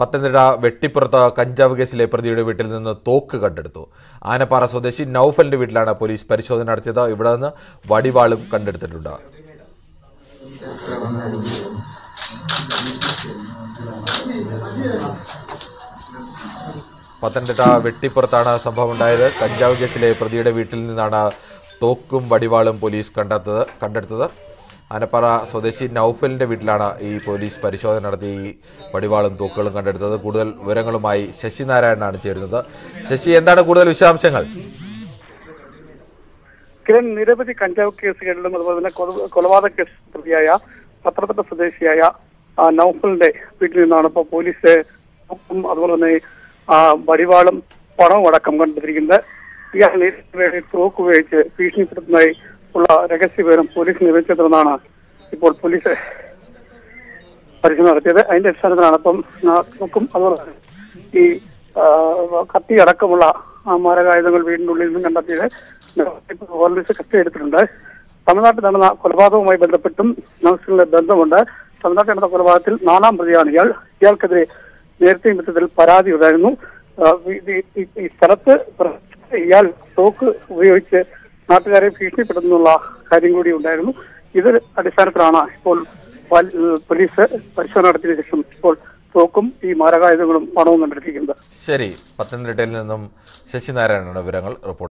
പത്തനംതിട്ട വെട്ടിപ്പുറത്ത് കഞ്ചാവ് കേസിലെ പ്രതിയുടെ വീട്ടിൽ നിന്ന് തോക്ക് കണ്ടെടുത്തു. ആനപ്പാറ സ്വദേശി നൌഫലിന്റെ വീട്ടിലാണ് പോലീസ് പരിശോധന നടത്തിയത്. ഇവിടെ നിന്ന് വടിവാളും കണ്ടെടുത്തിട്ടുണ്ട്. പത്തനംതിട്ട വെട്ടിപ്പുറത്താണ് സംഭവം ഉണ്ടായത്. കഞ്ചാവ് കേസിലെ പ്രതിയുടെ വീട്ടിൽ നിന്നാണ് തോക്കും വടിവാളും പോലീസ് കണ്ടെത്തത് കണ്ടെടുത്തത്. ആനപ്പാറ സ്വദേശി നൌഫലിന്റെ വീട്ടിലാണ് ഈ പോലീസ് പരിശോധന നടത്തി ഈ പടിവാളും തോക്കുകളും കണ്ടെടുത്തത്. കൂടുതൽ വിവരങ്ങളുമായി ശശിനാരായണനാണ് ചേരുന്നത്. ശശി എന്താണ് കൂടുതൽ വിശദാംശങ്ങൾ? കിരൺ നിരവധി കഞ്ചാവ് കേസുകളിലും അതുപോലെ തന്നെ കൊലപാതക കേസ് പ്രതിയായ പത്തനംതിട്ട സ്വദേശിയായ നൌഫലിന്റെ വീട്ടിൽ നിന്നാണ് ഇപ്പോൾ പോലീസ് അതുപോലെ തന്നെ വടിവാളും പണവും അടക്കം കണ്ടെത്തിയിരിക്കുന്നത്. ഇയാൾ നേരിട്ട് തോക്ക് ഉപയോഗിച്ച് ഭീഷണിപ്പെടുത്തുന്നതായി ഉള്ള രഹസ്യ വിവരം ലഭിച്ചു തുടർന്നാണ് ഇപ്പോൾ പോലീസ് പരിശോധന നടത്തിയത്. അതിന്റെ അടിസ്ഥാനത്തിലാണ് അപ്പം നോക്കും അതുപോലെ ഈ കത്തി അടക്കമുള്ള മാരകായുധങ്ങൾ വീടിന്റെ ഉള്ളിൽ നിന്നും കണ്ടെത്തിയത് പോലീസ് കത്തി എടുത്തിട്ടുണ്ട്. തമിഴ്നാട്ടിൽ നടന്ന കൊലപാതകവുമായി ബന്ധപ്പെട്ടും നഴ്സുകളുടെ ബന്ധമുണ്ട്. തമിഴ്നാട്ടിൽ നടന്ന കൊലപാതകത്തിൽ നാലാം പ്രതിയാണ് ഇയാൾ. ഇയാൾക്കെതിരെ നേരത്തെയും വിധത്തിൽ പരാതി ഉണ്ടായിരുന്നു. ഈ സ്ഥലത്ത് ഇയാൾ തോക്ക് ഉപയോഗിച്ച് നാട്ടുകാരെ ഭീഷണിപ്പെടുത്തുന്നുള്ള കാര്യം കൂടി ഉണ്ടായിരുന്നു. ഇത് അടിസ്ഥാനത്തിലാണ് ഇപ്പോൾ പോലീസ് പരിശോധന നടത്തിയ ശേഷം ഇപ്പോൾ തോക്കും ഈ മാരകായുധങ്ങളും പണവും കണ്ടെത്തിയിരിക്കുന്നത്. ശരി. പത്തനംതിട്ടയിൽ നിന്നും ശശിനാരായണ വിവരങ്ങൾ റിപ്പോർട്ട്